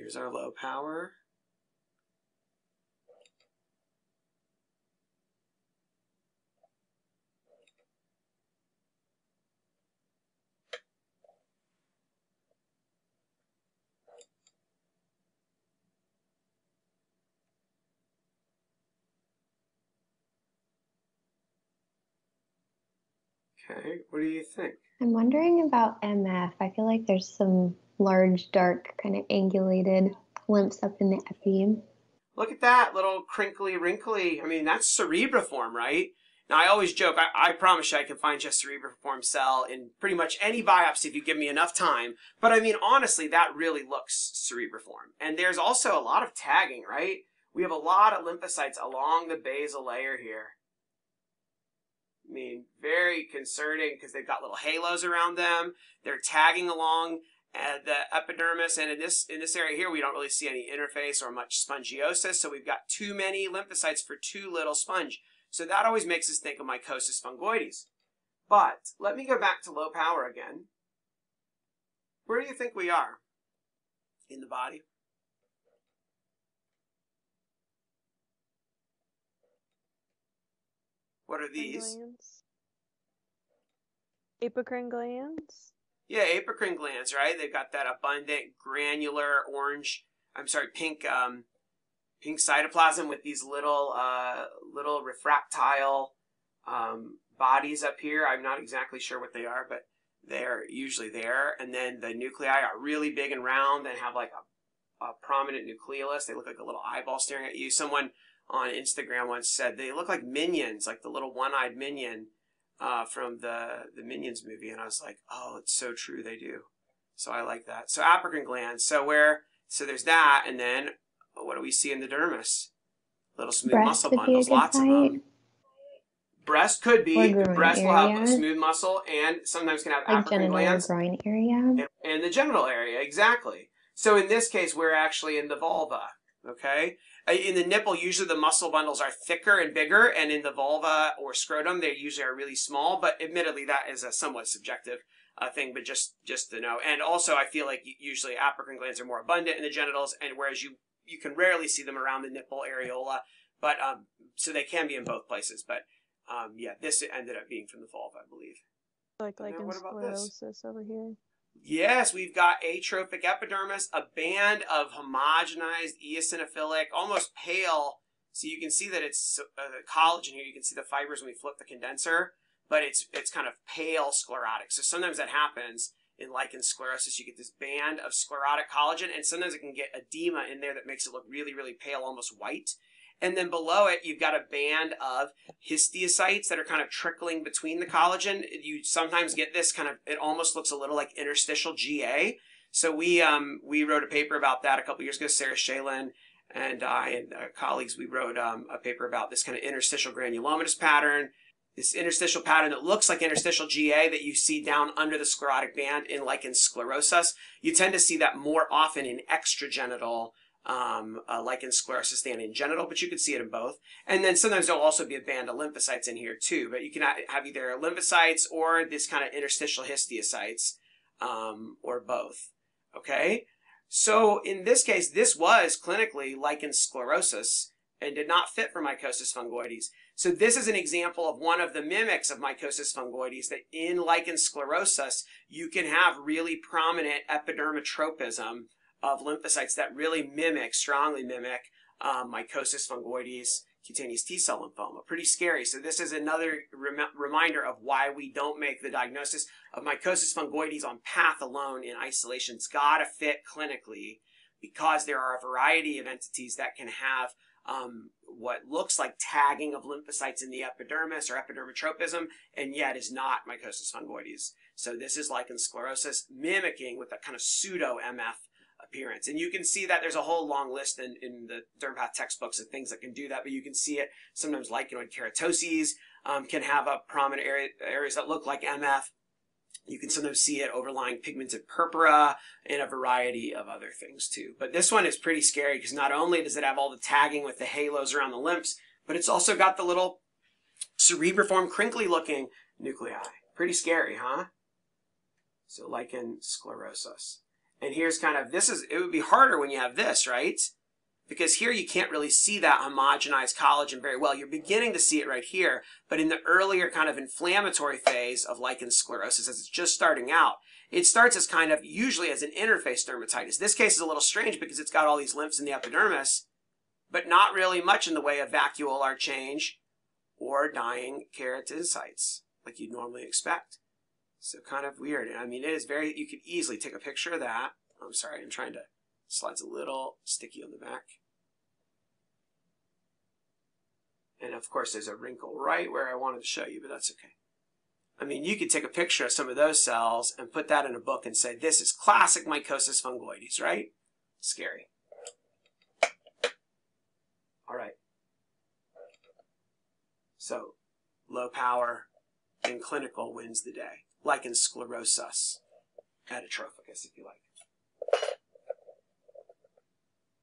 here's our low power. Okay, what do you think? I'm wondering about MF. I feel like there's some large, dark, kind of angulated lymphs up in the epi. Look at that little crinkly, wrinkly. I mean, that's cerebriform, right? Now, I always joke, I, I promise you I can find just cerebriform cell in pretty much any biopsy if you give me enough time. But I mean, honestly, that really looks cerebriform. And there's also a lot of tagging, right? We have a lot of lymphocytes along the basal layer here. I mean, very concerning because they've got little halos around them. They're tagging along at the epidermis, and in this in this area here, we don't really see any interface or much spongiosis. So we've got too many lymphocytes for too little sponge. So that always makes us think of mycosis fungoides. But let me go back to low power again. Where do you think we are in the body? What are these? Glands. Apocrine glands. Yeah, apocrine glands, right? They've got that abundant granular orange, I'm sorry, pink um, pink cytoplasm with these little uh, little refractile um, bodies up here. I'm not exactly sure what they are, but they're usually there. And then the nuclei are really big and round and have like a, a prominent nucleolus. They look like a little eyeball staring at you. Someone on Instagram once said they look like minions, like the little one-eyed minion uh, from the the Minions movie, and I was like, oh, it's so true, they do. So I like that. So apocrine glands. So where? So there's that, and then what do we see in the dermis? Little smooth Breast muscle would be a bundles, lots of them. Breast could be. Breast will have smooth muscle, and sometimes can have Like apocrine glands groin area. and, and the genital area, exactly. So in this case, we're actually in the vulva, okay? Uh, In the nipple, usually the muscle bundles are thicker and bigger, and in the vulva or scrotum, they usually are really small, but admittedly, that is a somewhat subjective uh, thing, but just, just to know. And also, I feel like usually apocrine glands are more abundant in the genitals, and whereas you, you can rarely see them around the nipple areola, but, um, so they can be in both places, but, um, yeah, this ended up being from the vulva, I believe. Like And like then in what about this? sclerosis over here. Yes, we've got atrophic epidermis, a band of homogenized eosinophilic, almost pale. So you can see that it's uh, collagen here. You can see the fibers when we flip the condenser, but it's it's kind of pale sclerotic. So sometimes that happens in lichen sclerosus. You get this band of sclerotic collagen, and sometimes it can get edema in there that makes it look really, really pale, almost white. And then below it, you've got a band of histiocytes that are kind of trickling between the collagen. You sometimes get this kind of, it almost looks a little like interstitial GA. So we, um, we wrote a paper about that a couple years ago. Sara Shalin and I and uh, colleagues, we wrote um, a paper about this kind of interstitial granulomatous pattern. This interstitial pattern that looks like interstitial GA that you see down under the sclerotic band in lichen sclerosus. You tend to see that more often in extragenital um, uh, lichen in genital, but you can see it in both. And then sometimes there'll also be a band of lymphocytes in here too, but you can have either lymphocytes or this kind of interstitial histiocytes, um, or both. Okay? So in this case, this was clinically lichen sclerosus and did not fit for mycosis fungoides. So this is an example of one of the mimics of mycosis fungoides that in lichen sclerosus, you can have really prominent epidermotropism of lymphocytes that really mimic, strongly mimic um, mycosis fungoides cutaneous T cell lymphoma. Pretty scary. So this is another rem- reminder of why we don't make the diagnosis of mycosis fungoides on path alone in isolation. It's got to fit clinically because there are a variety of entities that can have um, what looks like tagging of lymphocytes in the epidermis or epidermotropism, and yet is not mycosis fungoides. So this is lichen sclerosus mimicking with a kind of pseudo MF appearance. And you can see that there's a whole long list in, in the Dermpath textbooks of things that can do that, but you can see it sometimes lichenoid keratoses um, can have a prominent area, areas that look like MF. You can sometimes see it overlying pigmented purpura and a variety of other things too. But this one is pretty scary because not only does it have all the tagging with the halos around the lymphs, but it's also got the little cerebriform, crinkly looking nuclei. Pretty scary, huh? So lichen sclerosus. And here's kind of this is it would be harder when you have this, right? Because here you can't really see that homogenized collagen very well. You're beginning to see it right here, but in the earlier kind of inflammatory phase of lichen sclerosus, as it's just starting out, it starts as kind of usually as an interface dermatitis. This case is a little strange because it's got all these lymphs in the epidermis, but not really much in the way of vacuolar change or dying keratinocytes like you'd normally expect. So kind of weird. And I mean, it is very, you could easily take a picture of that. I'm sorry, I'm trying to, slides a little sticky on the back. And of course, there's a wrinkle right where I wanted to show you, but that's okay. I mean, you could take a picture of some of those cells and put that in a book and say, this is classic mycosis fungoides, right? Scary. All right. So, low power and clinical wins the day, lichen sclerosus, atrophic, if you like.